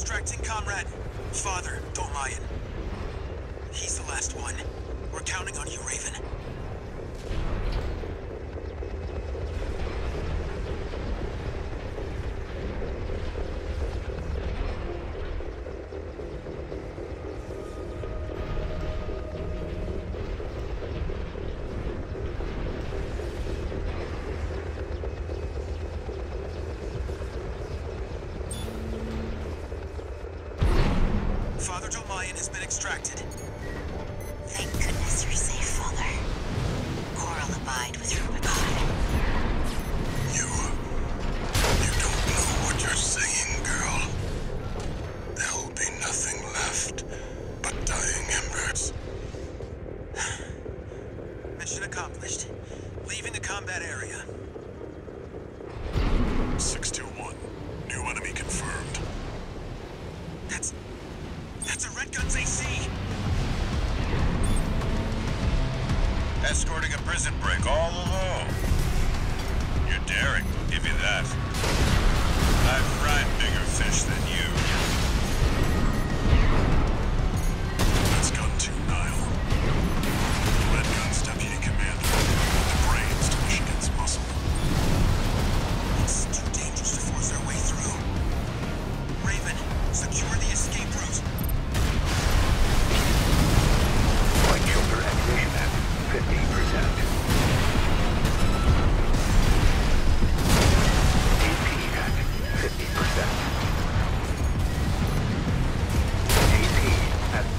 extracting comrade. Father, don't Dolmayan. He's the last one. We're counting on you, Raven. Dolmayan has been extracted. Thank goodness you're safe, Father. Coral abide with Rubicon. You. You don't know what you're saying, girl. There'll be nothing left but dying embers. Mission accomplished. Leaving the combat area. 621. Escorting a prison break all alone. You're daring, I'll give you that. I've fried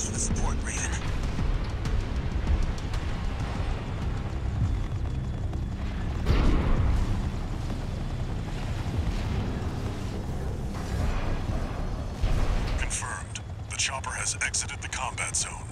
Thanks for the support, Raven. Confirmed. The chopper has exited the combat zone.